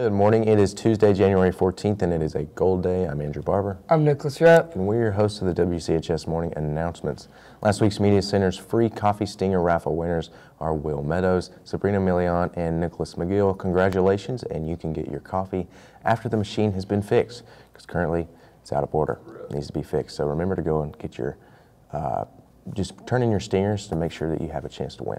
Good morning. It is Tuesday, January 14th, and it is a gold day. I'm Andrew Barber. I'm Nicholas Rapp. And we're your hosts of the WCHS Morning Announcements. Last week's Media Center's free Coffee Stinger raffle winners are Will Meadows, Sabrina Million, and Nicholas McGill. Congratulations, and you can get your coffee after the machine has been fixed, because currently it's out of order. It needs to be fixed. So remember to go and get your, uh, just turn in your stingers to make sure that you have a chance to win.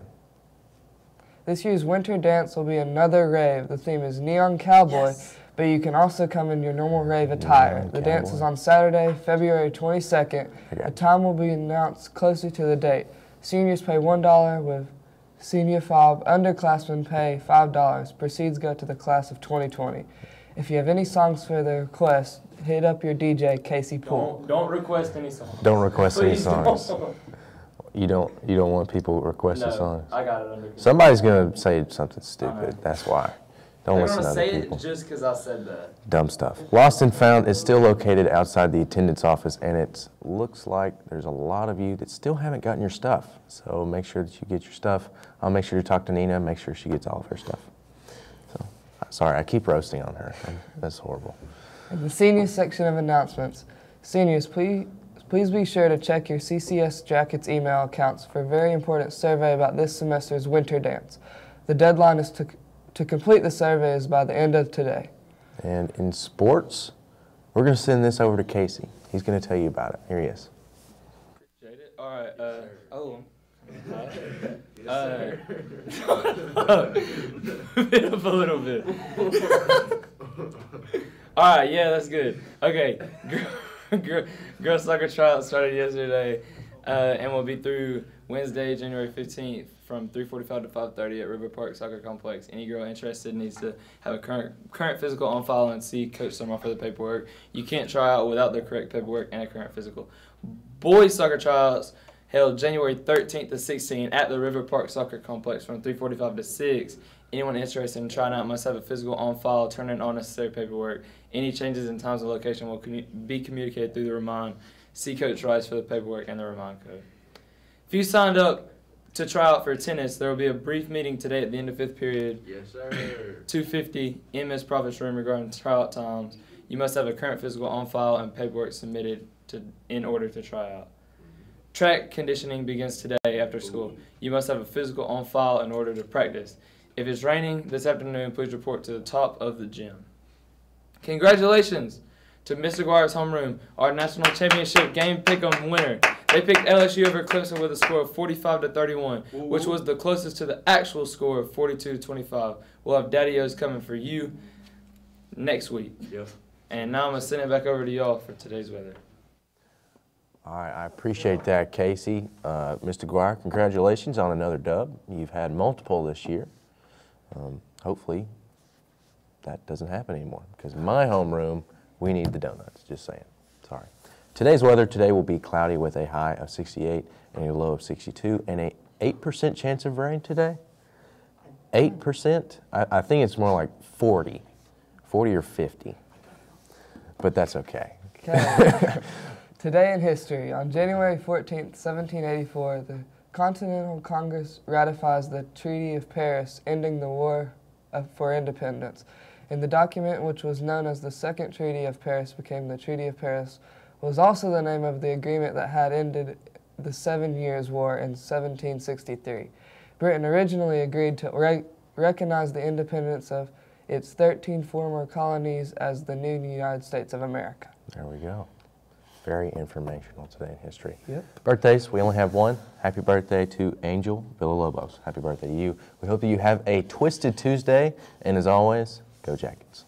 This year's winter dance will be another rave. The theme is Neon Cowboy, yes. but you can also come in your normal rave attire. Neon the Cowboy. dance is on Saturday, February 22nd. Okay. The time will be announced closer to the date. Seniors pay $1 with senior fob. Underclassmen pay $5. Proceeds go to the class of 2020. If you have any songs for the request, hit up your DJ, Casey Poole. Don't, don't request any songs. Don't request any songs. You don't you don't want people requesting no, songs. I got it under control. Somebody's gonna say something stupid. That's why. Don't They're listen to other say people. it just because I said that. Dumb stuff. Lost and Found is still located outside the attendance office, and it looks like there's a lot of you that still haven't gotten your stuff. So make sure that you get your stuff. I'll make sure to talk to Nina. Make sure she gets all of her stuff. So, sorry, I keep roasting on her. That's horrible. In the senior section of announcements, seniors, please Please be sure to check your CCS Jackets email accounts for a very important survey about this semester's winter dance. The deadline is to, to complete the survey is by the end of today. And in sports, we're going to send this over to Casey. He's going to tell you about it. Here he is. Appreciate it. All right. Uh, oh. Uh, bit up a little bit. All right, yeah, that's good. Okay, girls soccer tryout started yesterday uh, and will be through Wednesday, January 15th from 3:45 to 5:30 at River Park Soccer Complex. Any girl interested needs to have a current current physical on file and see Coach Summer for the paperwork. You can't try out without the correct paperwork and a current physical. Boys soccer tryouts held January 13th to 16th at the River Park Soccer Complex from 3:45 to 6. Anyone interested in trying out must have a physical on file, turn in all necessary paperwork. Any changes in times and location will commu- be communicated through the Remind. See Coach Rice for the paperwork and the Remind code. If you signed up to try out for tennis, there will be a brief meeting today at the end of fifth period. Yes, sir. 250 MS Province Room regarding tryout times. You must have a current physical on file and paperwork submitted to in order to try out. Track conditioning begins today after school. You must have a physical on file in order to practice. If it's raining this afternoon, please report to the top of the gym. Congratulations to Mr. Guire's homeroom, our national championship game pick'em winner. They picked LSU over Clemson with a score of 45 to 31, Ooh. which was the closest to the actual score of 42 to 25. We'll have Daddy O's coming for you next week. Yep. And now I'm gonna send it back over to y'all for today's weather. All right, I appreciate that, Casey. Uh, Mr. Guire, congratulations on another dub. You've had multiple this year. Um, hopefully, that doesn't happen anymore because my homeroom, we need the donuts, just saying. Sorry. Today's weather today will be cloudy with a high of 68 and a low of 62 and a 8% chance of rain today. 8%? I, I think it's more like 40, 40 or 50, but that's okay. Okay. Today in history, on January 14, 1784, the Continental Congress ratifies the Treaty of Paris ending the War for Independence. In the document, which was known as the Second Treaty of Paris, became the Treaty of Paris, was also the name of the agreement that had ended the Seven Years' War in 1763. Britain originally agreed to re recognize the independence of its 13 former colonies as the new United States of America. There we go. Very informational today in history. Yep. Birthdays, we only have one. Happy birthday to Angel Villalobos. Happy birthday to you. We hope that you have a twisted Tuesday, and as always, go Jackets.